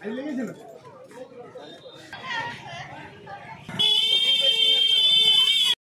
ಅಲ್ಲಿ